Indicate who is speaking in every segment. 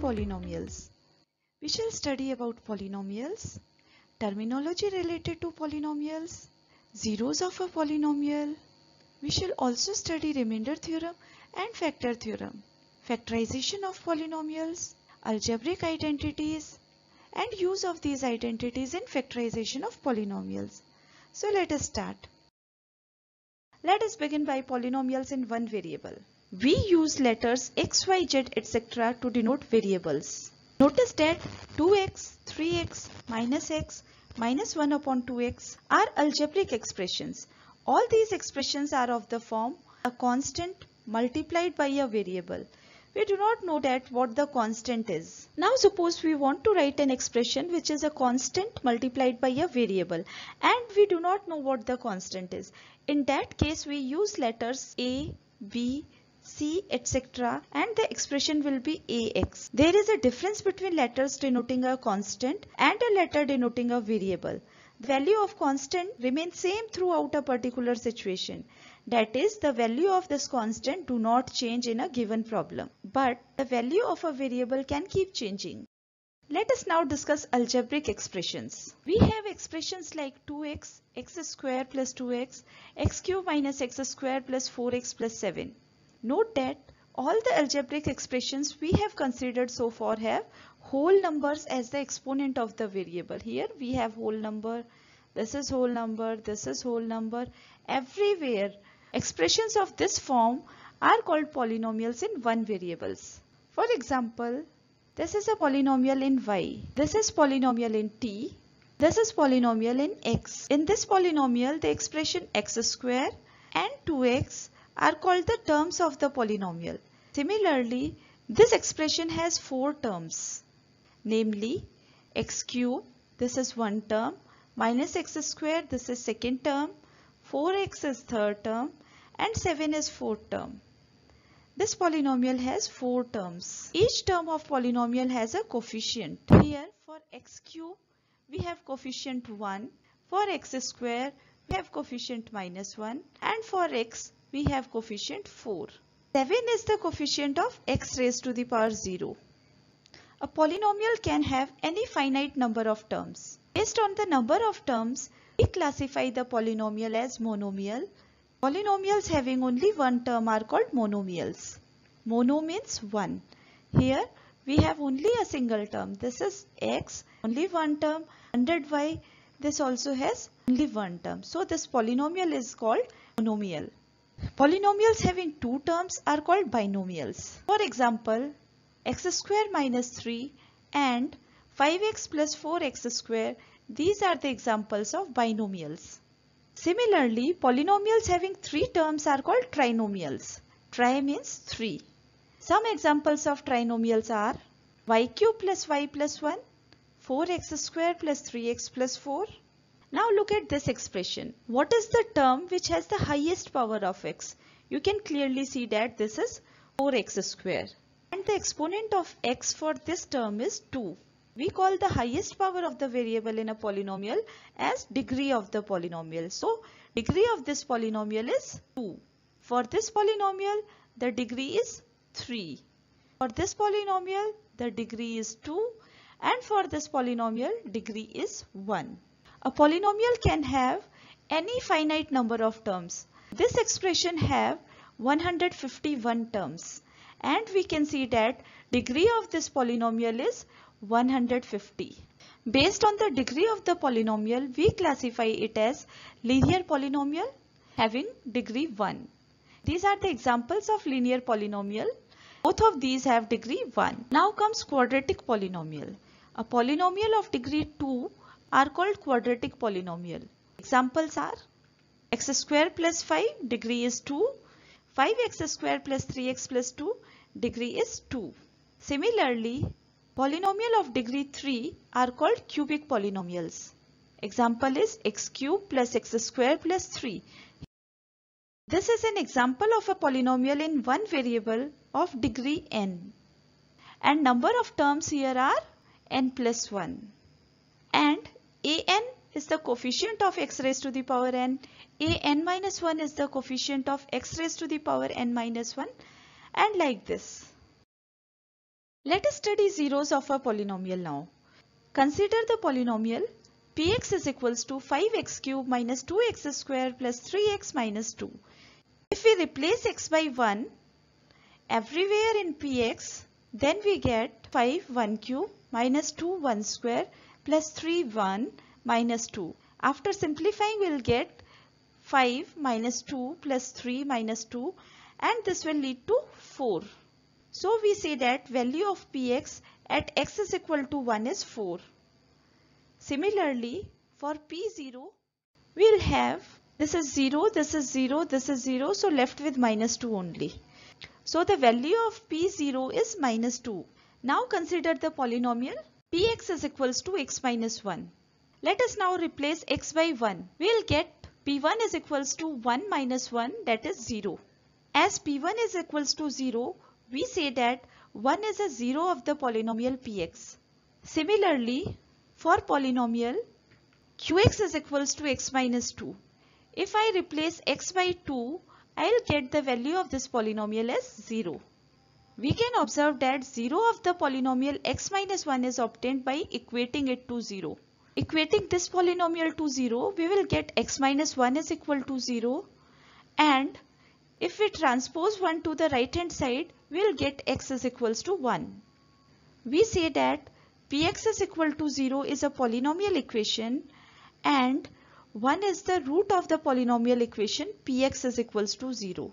Speaker 1: polynomials. We shall study about polynomials, terminology related to polynomials, zeros of a polynomial. We shall also study remainder theorem and factor theorem, factorization of polynomials, algebraic identities and use of these identities in factorization of polynomials. So let us start. Let us begin by polynomials in one variable. We use letters x, y, z, etc. to denote variables. Notice that 2x, 3x, minus x, minus 1 upon 2x are algebraic expressions. All these expressions are of the form a constant multiplied by a variable. We do not know that what the constant is. Now suppose we want to write an expression which is a constant multiplied by a variable and we do not know what the constant is. In that case we use letters a, b, C etc. and the expression will be AX. There is a difference between letters denoting a constant and a letter denoting a variable. The value of constant remains same throughout a particular situation. That is the value of this constant do not change in a given problem. But the value of a variable can keep changing. Let us now discuss algebraic expressions. We have expressions like 2x, x square plus 2x, x cube minus x square plus 4x plus 7. Note that all the algebraic expressions we have considered so far have whole numbers as the exponent of the variable. Here we have whole number, this is whole number, this is whole number. Everywhere expressions of this form are called polynomials in one variables. For example, this is a polynomial in y, this is polynomial in t, this is polynomial in x. In this polynomial the expression x square and 2x are called the terms of the polynomial. Similarly, this expression has four terms, namely x cube, this is one term, minus x square, this is second term, 4x is third term, and 7 is fourth term. This polynomial has four terms. Each term of polynomial has a coefficient. Here for x cube, we have coefficient 1. For x square, we have coefficient minus 1. And for x, we have coefficient 4. 7 is the coefficient of x raised to the power 0. A polynomial can have any finite number of terms. Based on the number of terms, we classify the polynomial as monomial. Polynomials having only one term are called monomials. Mono means 1. Here we have only a single term. This is x, only one term. 100y, this also has only one term. So this polynomial is called monomial. Polynomials having two terms are called binomials. For example, x square minus 3 and 5x plus 4x square, these are the examples of binomials. Similarly, polynomials having three terms are called trinomials. Tri means 3. Some examples of trinomials are y cube plus y plus 1, 4x square plus 3x plus 4, now look at this expression. What is the term which has the highest power of x? You can clearly see that this is 4x square. And the exponent of x for this term is 2. We call the highest power of the variable in a polynomial as degree of the polynomial. So degree of this polynomial is 2. For this polynomial the degree is 3. For this polynomial the degree is 2 and for this polynomial degree is 1. A polynomial can have any finite number of terms. This expression have 151 terms and we can see that degree of this polynomial is 150. Based on the degree of the polynomial, we classify it as linear polynomial having degree 1. These are the examples of linear polynomial. Both of these have degree 1. Now comes quadratic polynomial. A polynomial of degree 2 are called quadratic polynomial. Examples are x square plus 5 degree is 2, 5x square plus 3x plus 2 degree is 2. Similarly, polynomial of degree 3 are called cubic polynomials. Example is x cube plus x square plus 3. This is an example of a polynomial in one variable of degree n. And number of terms here are n plus 1. And an is the coefficient of x raised to the power n. an minus 1 is the coefficient of x raised to the power n minus 1 and like this. Let us study zeros of a polynomial now. Consider the polynomial px is equals to 5x cube minus 2x square plus 3x minus 2. If we replace x by 1 everywhere in px then we get 5 1 cube minus 2 1 square plus 3 1 minus 2. After simplifying we will get 5 minus 2 plus 3 minus 2 and this will lead to 4. So we say that value of px at x is equal to 1 is 4. Similarly for p0 we'll have this is 0, this is 0, this is 0 so left with minus 2 only. So the value of p0 is minus 2. Now consider the polynomial px is equals to x minus 1. Let us now replace x by 1. We'll get p1 is equals to 1 minus 1 that is 0. As p1 is equals to 0, we say that 1 is a 0 of the polynomial px. Similarly, for polynomial qx is equals to x minus 2. If I replace x by 2, I'll get the value of this polynomial as 0. We can observe that 0 of the polynomial x minus 1 is obtained by equating it to 0. Equating this polynomial to 0, we will get x minus 1 is equal to 0 and if we transpose 1 to the right hand side, we will get x is equals to 1. We say that px is equal to 0 is a polynomial equation and 1 is the root of the polynomial equation px is equals to 0.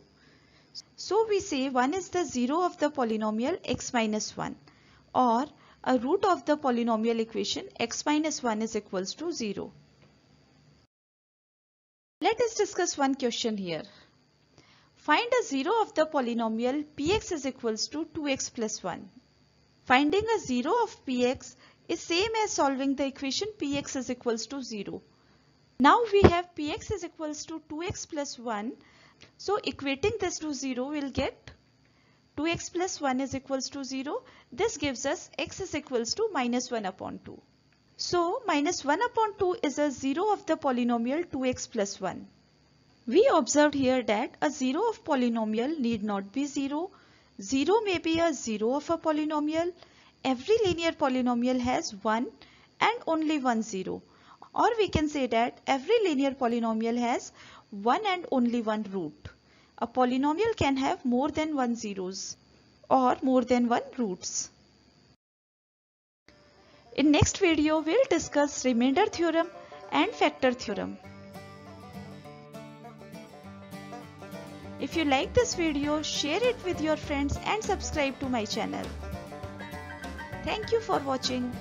Speaker 1: So we say 1 is the 0 of the polynomial x minus 1 or a root of the polynomial equation x minus 1 is equals to 0. Let us discuss one question here. Find a 0 of the polynomial px is equals to 2x plus 1. Finding a 0 of px is same as solving the equation px is equals to 0. Now we have px is equals to 2x plus 1. So equating this to 0 will get 2x plus 1 is equals to 0. This gives us x is equals to minus 1 upon 2. So minus 1 upon 2 is a 0 of the polynomial 2x plus 1. We observed here that a 0 of polynomial need not be 0. 0 may be a 0 of a polynomial. Every linear polynomial has 1 and only one 0. Or we can say that every linear polynomial has one and only one root. A polynomial can have more than one zeros or more than one roots. In next video, we'll discuss remainder theorem and factor theorem. If you like this video, share it with your friends and subscribe to my channel. Thank you for watching.